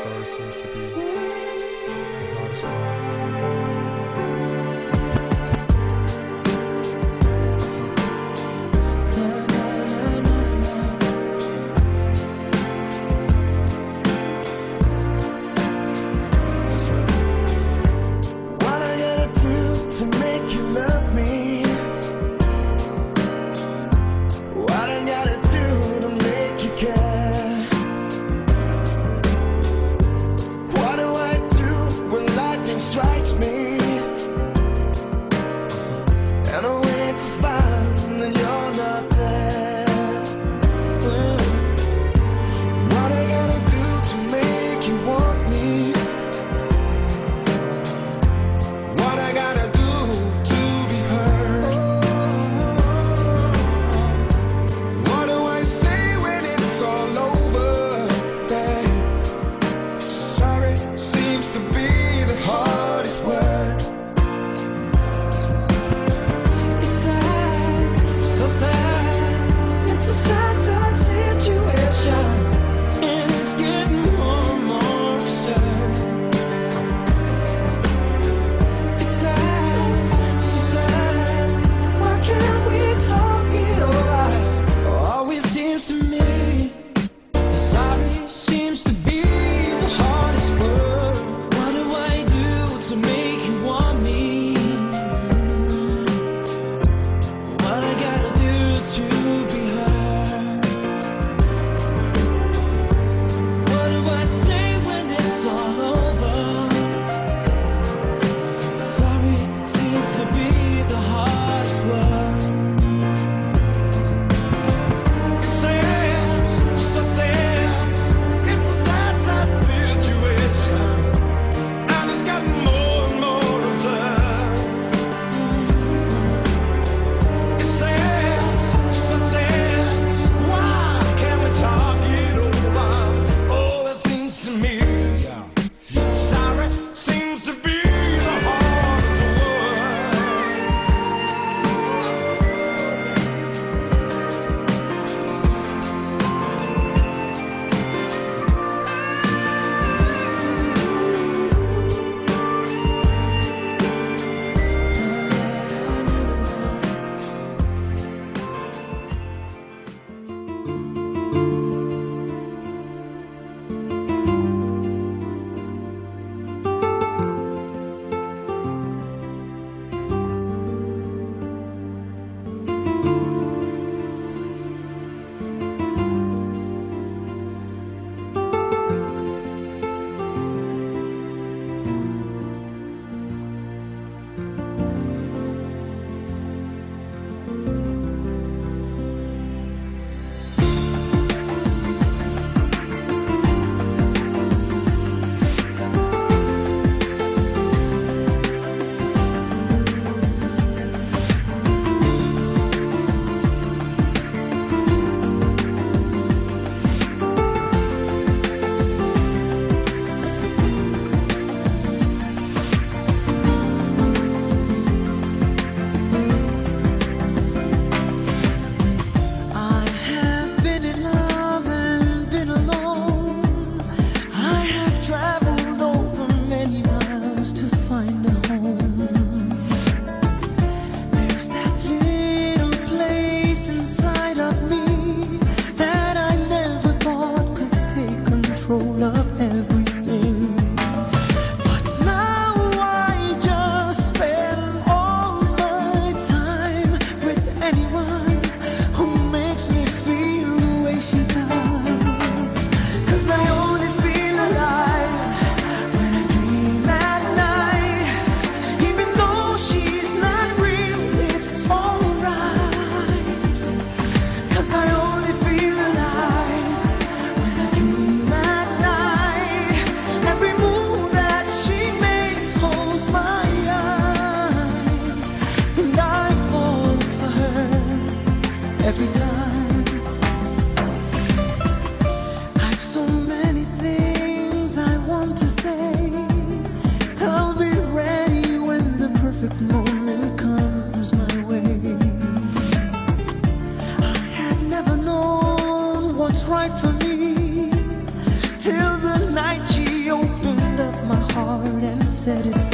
Sorry seems to be the hardest word. the night she opened up my heart and said it